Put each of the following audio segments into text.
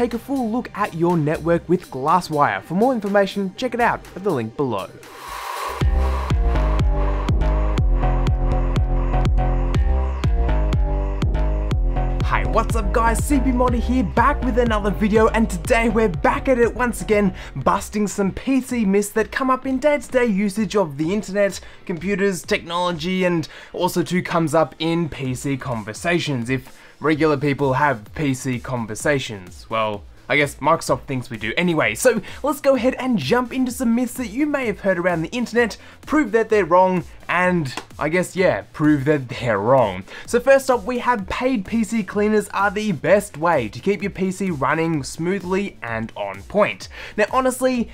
take a full look at your network with Glasswire. For more information, check it out at the link below. Hey, what's up guys, CPU Modder here, back with another video and today we're back at it once again, busting some PC myths that come up in day-to-day -day usage of the internet, computers, technology and also too comes up in PC conversations, if regular people have PC conversations. Well, I guess Microsoft thinks we do anyway. So let's go ahead and jump into some myths that you may have heard around the internet, prove that they're wrong, and I guess, yeah, prove that they're wrong. So first up, we have paid PC cleaners are the best way to keep your PC running smoothly and on point. Now honestly,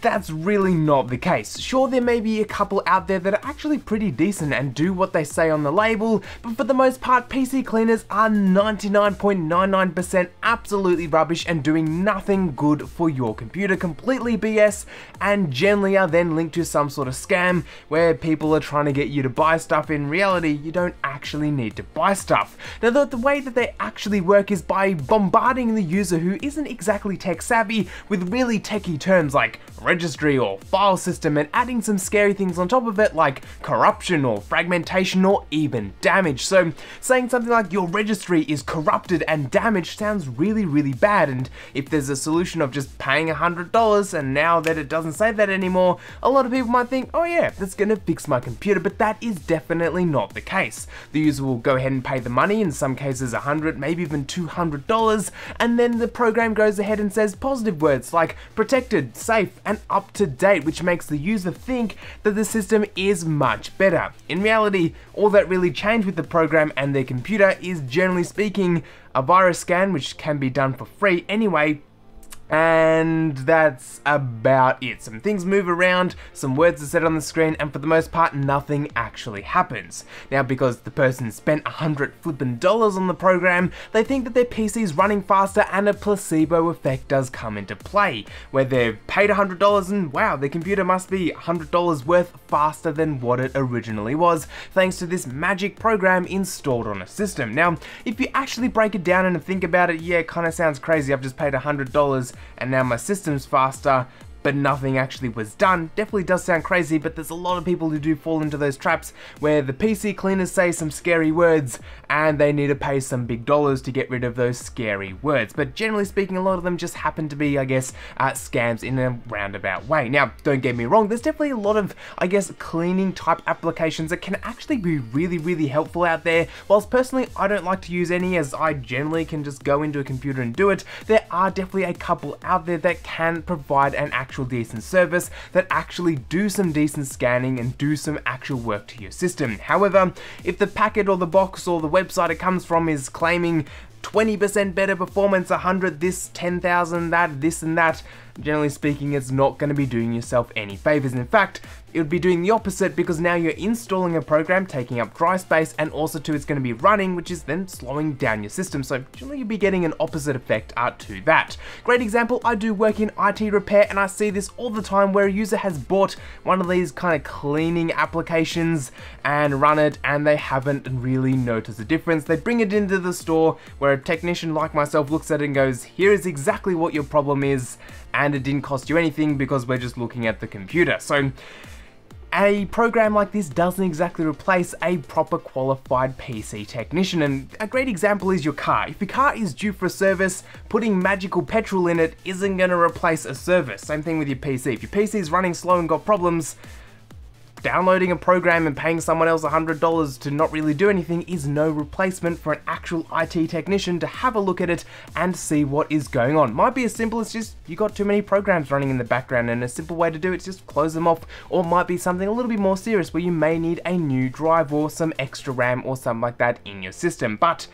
that's really not the case. Sure, there may be a couple out there that are actually pretty decent and do what they say on the label, but for the most part, PC cleaners are 99.99% absolutely rubbish and doing nothing good for your computer, completely BS, and generally are then linked to some sort of scam where people are trying to get you to buy stuff. In reality, you don't actually need to buy stuff. Now, the, the way that they actually work is by bombarding the user who isn't exactly tech savvy with really techie terms like registry or file system and adding some scary things on top of it like corruption or fragmentation or even damage. So saying something like your registry is corrupted and damaged sounds really really bad and if there's a solution of just paying $100 and now that it doesn't say that anymore, a lot of people might think, oh yeah, that's gonna fix my computer, but that is definitely not the case. The user will go ahead and pay the money, in some cases 100 maybe even $200, and then the program goes ahead and says positive words like protected, safe, and up to date, which makes the user think that the system is much better. In reality, all that really changed with the program and their computer is generally speaking a virus scan, which can be done for free anyway, and that's about it. Some things move around, some words are said on the screen, and for the most part, nothing actually happens. Now, because the person spent a hundred flippin' dollars on the program, they think that their PC is running faster and a placebo effect does come into play, where they've paid a hundred dollars and wow, their computer must be a hundred dollars worth faster than what it originally was, thanks to this magic program installed on a system. Now, if you actually break it down and think about it, yeah, it kinda sounds crazy, I've just paid a hundred dollars and now my system's faster but nothing actually was done. Definitely does sound crazy, but there's a lot of people who do fall into those traps where the PC cleaners say some scary words and they need to pay some big dollars to get rid of those scary words. But generally speaking, a lot of them just happen to be, I guess, uh, scams in a roundabout way. Now, don't get me wrong, there's definitely a lot of, I guess, cleaning type applications that can actually be really, really helpful out there. Whilst personally, I don't like to use any as I generally can just go into a computer and do it, there are definitely a couple out there that can provide an actual actual decent service that actually do some decent scanning and do some actual work to your system. However, if the packet or the box or the website it comes from is claiming 20% better performance, 100 this, 10,000 that, this and that, generally speaking, it's not going to be doing yourself any favors. In fact, it would be doing the opposite because now you're installing a program, taking up dry space, and also too it's going to be running, which is then slowing down your system. So generally you'll be getting an opposite effect out to that. Great example, I do work in IT repair and I see this all the time where a user has bought one of these kind of cleaning applications and run it and they haven't really noticed a difference. They bring it into the store where a technician like myself looks at it and goes, here is exactly what your problem is and it didn't cost you anything because we're just looking at the computer. So a program like this doesn't exactly replace a proper qualified PC technician and a great example is your car. If your car is due for a service, putting magical petrol in it isn't going to replace a service. Same thing with your PC. If your PC is running slow and got problems, downloading a program and paying someone else $100 to not really do anything is no replacement for an actual IT technician to have a look at it and see what is going on. Might be as simple as just you got too many programs running in the background and a simple way to do it is just close them off or might be something a little bit more serious where you may need a new drive or some extra RAM or something like that in your system. But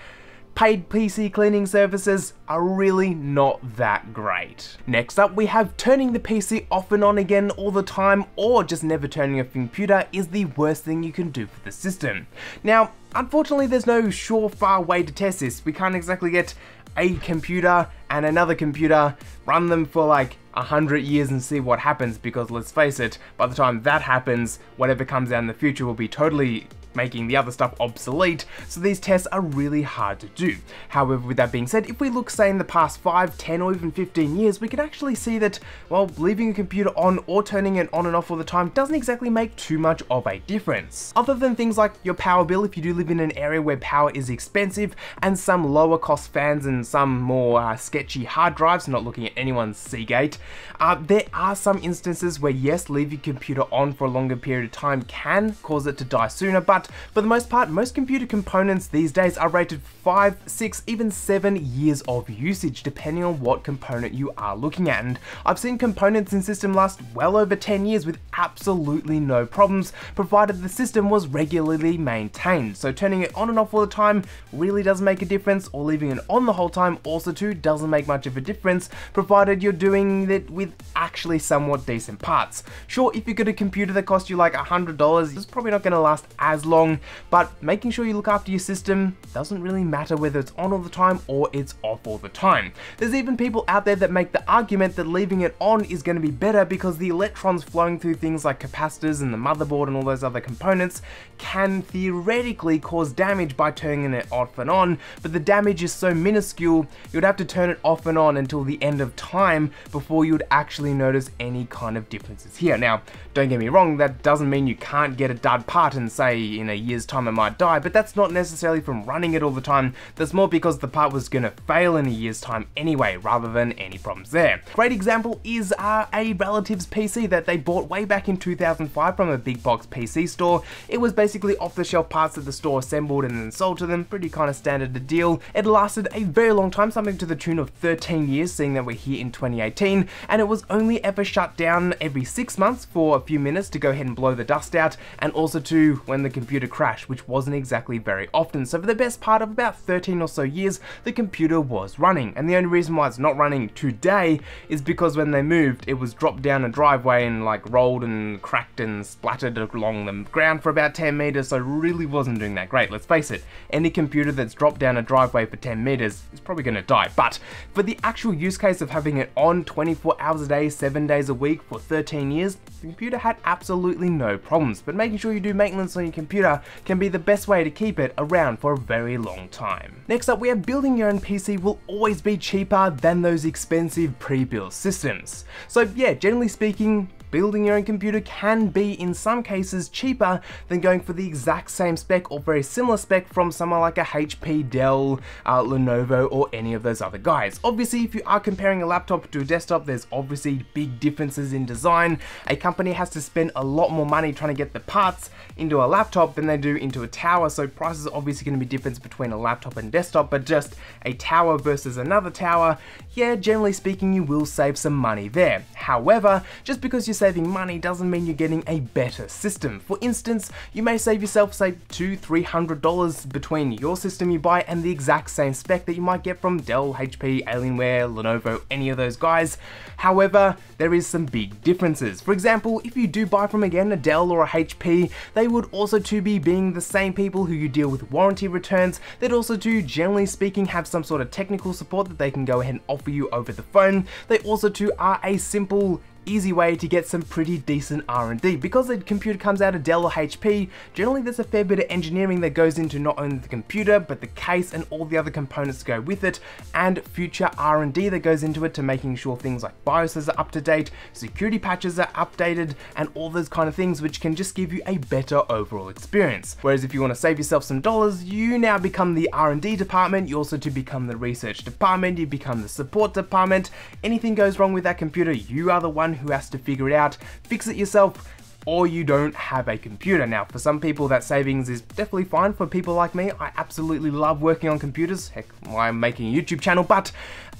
paid PC cleaning services are really not that great. Next up, we have turning the PC off and on again all the time or just never turning off your computer is the worst thing you can do for the system. Now, unfortunately there's no surefire way to test this. We can't exactly get a computer and another computer run them for like a hundred years and see what happens because let's face it, by the time that happens, whatever comes out in the future will be totally making the other stuff obsolete, so these tests are really hard to do. However, with that being said, if we look say in the past 5, 10 or even 15 years, we can actually see that, well, leaving a computer on or turning it on and off all the time doesn't exactly make too much of a difference. Other than things like your power bill if you do live in an area where power is expensive, and some lower cost fans and some more uh, sketchy hard drives, not looking at anyone's Seagate, uh, there are some instances where yes, leave your computer on for a longer period of time can cause it to die sooner, but but for the most part, most computer components these days are rated 5, 6, even 7 years of usage, depending on what component you are looking at. And I've seen components in system last well over 10 years with absolutely no problems, provided the system was regularly maintained. So turning it on and off all the time really doesn't make a difference, or leaving it on the whole time also too doesn't make much of a difference, provided you're doing it with actually somewhat decent parts. Sure, if you get a computer that costs you like $100, it's probably not going to last as long long, but making sure you look after your system doesn't really matter whether it's on all the time or it's off all the time. There's even people out there that make the argument that leaving it on is going to be better because the electrons flowing through things like capacitors and the motherboard and all those other components can theoretically cause damage by turning it off and on, but the damage is so minuscule you'd have to turn it off and on until the end of time before you'd actually notice any kind of differences here. Now, don't get me wrong, that doesn't mean you can't get a dud part and say in a year's time it might die, but that's not necessarily from running it all the time, that's more because the part was gonna fail in a year's time anyway, rather than any problems there. Great example is uh, a relative's PC that they bought way back in 2005 from a big box PC store. It was basically off the shelf parts that the store assembled and then sold to them, pretty kind of standard deal. It lasted a very long time, something to the tune of 13 years, seeing that we're here in 2018, and it was only ever shut down every six months for a few minutes to go ahead and blow the dust out, and also to when the computer computer crash, which wasn't exactly very often. So for the best part of about 13 or so years, the computer was running. And the only reason why it's not running today is because when they moved, it was dropped down a driveway and like rolled and cracked and splattered along the ground for about 10 meters, so really wasn't doing that great. Let's face it, any computer that's dropped down a driveway for 10 meters is probably gonna die. But for the actual use case of having it on 24 hours a day, 7 days a week for 13 years, the computer had absolutely no problems. But making sure you do maintenance on your computer computer can be the best way to keep it around for a very long time. Next up, we have building your own PC will always be cheaper than those expensive pre-built systems. So yeah, generally speaking, building your own computer can be in some cases cheaper than going for the exact same spec or very similar spec from someone like a HP, Dell, uh, Lenovo or any of those other guys. Obviously if you are comparing a laptop to a desktop there's obviously big differences in design. A company has to spend a lot more money trying to get the parts into a laptop than they do into a tower so prices are obviously going to be different between a laptop and desktop but just a tower versus another tower, yeah generally speaking you will save some money there. However, just because you're saving money doesn't mean you're getting a better system. For instance, you may save yourself say two, three hundred dollars between your system you buy and the exact same spec that you might get from Dell, HP, Alienware, Lenovo, any of those guys. However, there is some big differences. For example, if you do buy from again a Dell or a HP, they would also to be being the same people who you deal with warranty returns, they'd also do generally speaking have some sort of technical support that they can go ahead and offer you over the phone. They also too are a simple easy way to get some pretty decent R&D. Because the computer comes out of Dell or HP, generally there's a fair bit of engineering that goes into not only the computer, but the case and all the other components that go with it, and future R&D that goes into it to making sure things like BIOSes are up to date, security patches are updated, and all those kind of things which can just give you a better overall experience. Whereas if you want to save yourself some dollars, you now become the R&D department, you also to become the research department, you become the support department, anything goes wrong with that computer, you are the one one who has to figure it out, fix it yourself, or you don't have a computer. Now, for some people, that savings is definitely fine. For people like me, I absolutely love working on computers. Heck, I'm making a YouTube channel, but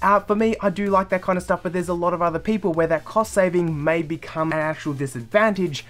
uh, for me, I do like that kind of stuff, but there's a lot of other people where that cost saving may become an actual disadvantage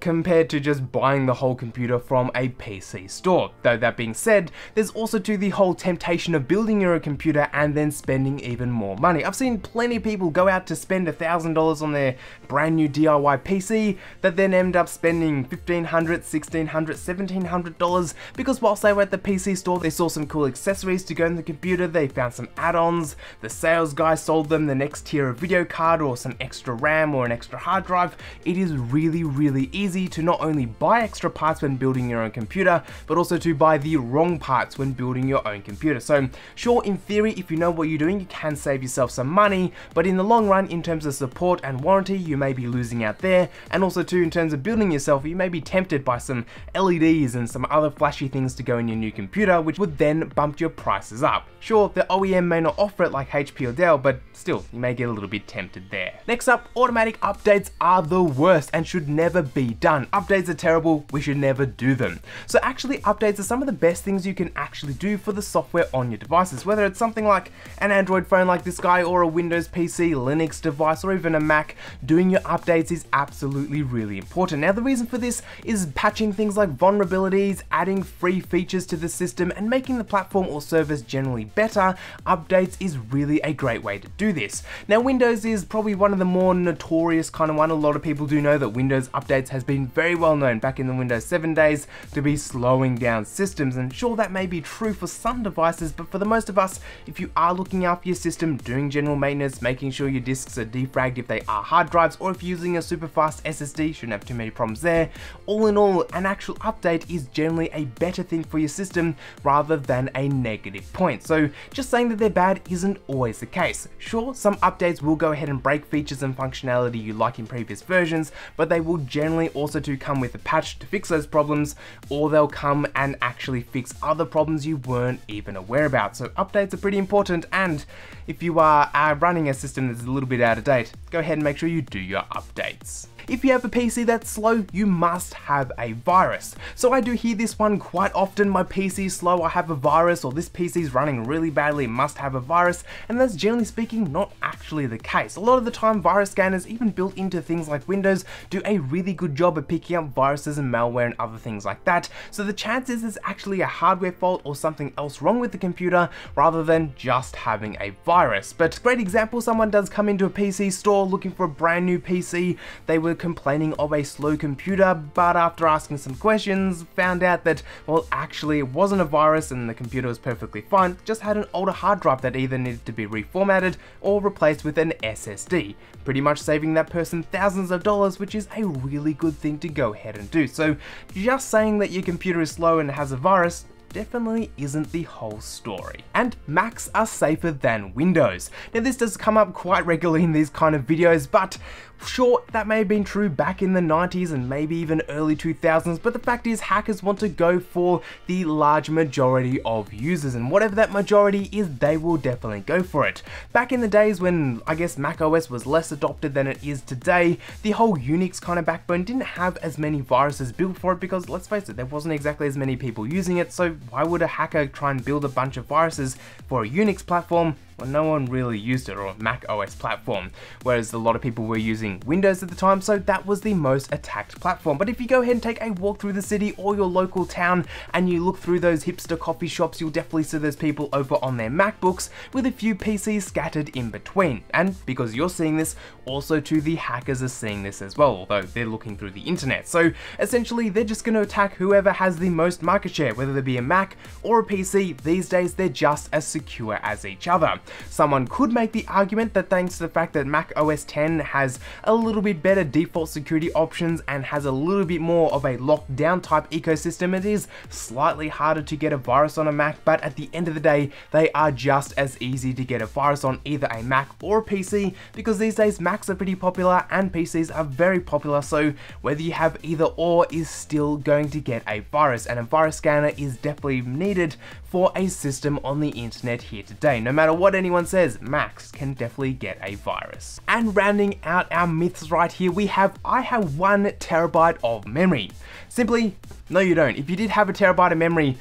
compared to just buying the whole computer from a PC store. Though that being said, there's also to the whole temptation of building your own computer and then spending even more money. I've seen plenty of people go out to spend $1,000 on their brand new DIY PC that then end up spending $1,500, $1,600, $1,700 because whilst they were at the PC store they saw some cool accessories to go in the computer, they found some add-ons, the sales guy sold them the next tier of video card or some extra RAM or an extra hard drive. It is really really easy easy to not only buy extra parts when building your own computer, but also to buy the wrong parts when building your own computer. So sure, in theory, if you know what you're doing, you can save yourself some money, but in the long run, in terms of support and warranty, you may be losing out there. And also too, in terms of building yourself, you may be tempted by some LEDs and some other flashy things to go in your new computer, which would then bump your prices up. Sure, the OEM may not offer it like HP or Dell, but still, you may get a little bit tempted there. Next up, automatic updates are the worst and should never be done. Updates are terrible, we should never do them. So actually updates are some of the best things you can actually do for the software on your devices, whether it's something like an Android phone like this guy or a Windows PC, Linux device or even a Mac, doing your updates is absolutely really important. Now the reason for this is patching things like vulnerabilities, adding free features to the system and making the platform or service generally better, updates is really a great way to do this. Now Windows is probably one of the more notorious kind of one, a lot of people do know that Windows updates has been very well known back in the Windows 7 days to be slowing down systems and sure that may be true for some devices but for the most of us if you are looking after your system, doing general maintenance, making sure your disks are defragged if they are hard drives or if you're using a super fast SSD, shouldn't have too many problems there. All in all, an actual update is generally a better thing for your system rather than a negative point. So just saying that they're bad isn't always the case. Sure, some updates will go ahead and break features and functionality you like in previous versions, but they will generally also to come with a patch to fix those problems, or they'll come and actually fix other problems you weren't even aware about. So updates are pretty important, and if you are running a system that's a little bit out of date, go ahead and make sure you do your updates. If you have a PC that's slow, you must have a virus. So I do hear this one quite often, my PC is slow, I have a virus, or this PC is running really badly, must have a virus, and that's generally speaking not actually the case. A lot of the time, virus scanners, even built into things like Windows, do a really good job of picking up viruses and malware and other things like that, so the chances is actually a hardware fault or something else wrong with the computer, rather than just having a virus. But great example, someone does come into a PC store looking for a brand new PC, they were complaining of a slow computer, but after asking some questions, found out that, well, actually it wasn't a virus and the computer was perfectly fine, just had an older hard drive that either needed to be reformatted or replaced with an SSD, pretty much saving that person thousands of dollars, which is a really good thing to go ahead and do. So just saying that your computer is slow and has a virus definitely isn't the whole story. And Macs are safer than Windows. Now this does come up quite regularly in these kind of videos, but Sure, that may have been true back in the 90s and maybe even early 2000s, but the fact is hackers want to go for the large majority of users, and whatever that majority is, they will definitely go for it. Back in the days when, I guess, macOS was less adopted than it is today, the whole Unix kind of backbone didn't have as many viruses built for it because, let's face it, there wasn't exactly as many people using it, so why would a hacker try and build a bunch of viruses for a Unix platform well, no one really used it, or Mac OS platform, whereas a lot of people were using Windows at the time, so that was the most attacked platform. But if you go ahead and take a walk through the city or your local town and you look through those hipster coffee shops, you'll definitely see those people over on their MacBooks with a few PCs scattered in between. And because you're seeing this, also too, the hackers are seeing this as well, although they're looking through the internet. So essentially, they're just going to attack whoever has the most market share, whether they be a Mac or a PC. These days, they're just as secure as each other. Someone could make the argument that thanks to the fact that Mac OS 10 has a little bit better default security options and has a little bit more of a lockdown type ecosystem, it is slightly harder to get a virus on a Mac, but at the end of the day, they are just as easy to get a virus on either a Mac or a PC because these days Macs are pretty popular and PCs are very popular, so whether you have either or is still going to get a virus, and a virus scanner is definitely needed for a system on the internet here today. No matter what anyone says, Macs can definitely get a virus. And rounding out our myths right here, we have I have one terabyte of memory. Simply, no you don't. If you did have a terabyte of memory,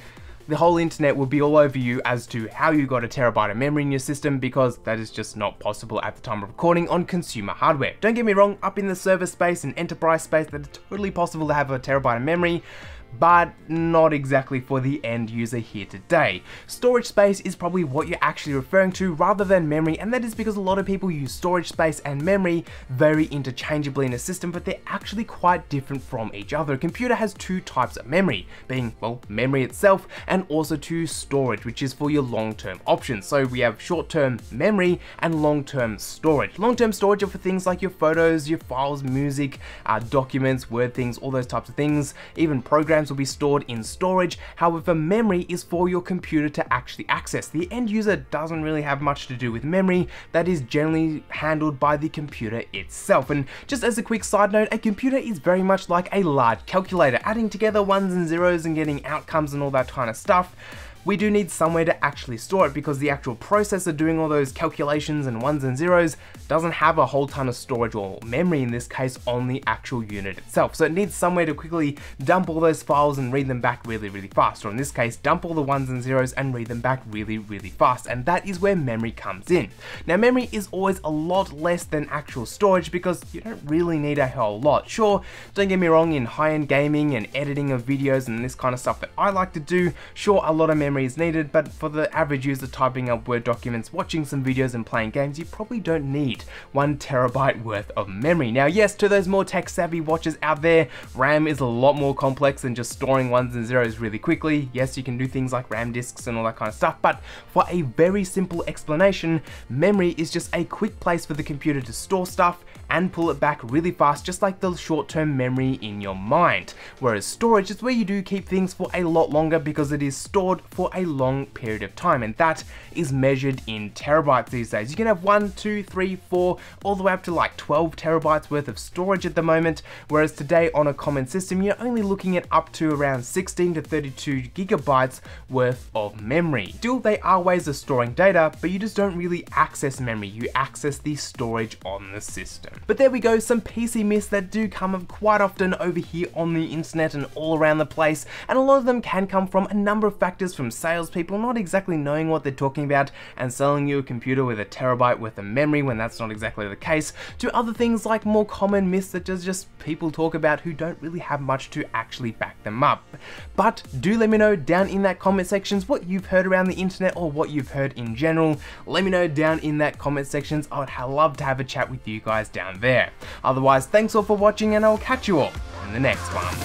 the whole internet would be all over you as to how you got a terabyte of memory in your system because that is just not possible at the time of recording on consumer hardware. Don't get me wrong, up in the server space and enterprise space, that is totally possible to have a terabyte of memory, but not exactly for the end user here today. Storage space is probably what you're actually referring to rather than memory and that is because a lot of people use storage space and memory very interchangeably in a system but they're actually quite different from each other. A computer has two types of memory, being, well, memory itself and also to storage which is for your long-term options. So we have short-term memory and long-term storage. Long-term storage are for things like your photos, your files, music, uh, documents, word things, all those types of things, even programs programs will be stored in storage, however memory is for your computer to actually access. The end user doesn't really have much to do with memory, that is generally handled by the computer itself. And just as a quick side note, a computer is very much like a large calculator, adding together ones and zeros and getting outcomes and all that kind of stuff we do need somewhere to actually store it because the actual processor doing all those calculations and ones and zeros doesn't have a whole ton of storage or memory in this case on the actual unit itself. So it needs somewhere to quickly dump all those files and read them back really, really fast. Or in this case, dump all the ones and zeros and read them back really, really fast. And that is where memory comes in. Now memory is always a lot less than actual storage because you don't really need a whole lot. Sure, don't get me wrong, in high-end gaming and editing of videos and this kind of stuff that I like to do, sure, a lot of memory memory is needed, but for the average user typing up Word documents, watching some videos and playing games, you probably don't need one terabyte worth of memory. Now yes, to those more tech savvy watchers out there, RAM is a lot more complex than just storing ones and zeros really quickly. Yes, you can do things like RAM disks and all that kind of stuff, but for a very simple explanation, memory is just a quick place for the computer to store stuff and pull it back really fast just like the short-term memory in your mind. Whereas storage is where you do keep things for a lot longer because it is stored for a long period of time and that is measured in terabytes these days. You can have one, two, three, four, all the way up to like 12 terabytes worth of storage at the moment, whereas today on a common system you're only looking at up to around 16 to 32 gigabytes worth of memory. Still, they are ways of storing data, but you just don't really access memory, you access the storage on the system. But there we go, some PC myths that do come up quite often over here on the internet and all around the place, and a lot of them can come from a number of factors from salespeople not exactly knowing what they're talking about and selling you a computer with a terabyte worth of memory when that's not exactly the case, to other things like more common myths that just people talk about who don't really have much to actually back them up. But do let me know down in that comment sections what you've heard around the internet or what you've heard in general. Let me know down in that comment sections. I would love to have a chat with you guys down down there. Otherwise, thanks all for watching and I'll catch you all in the next one.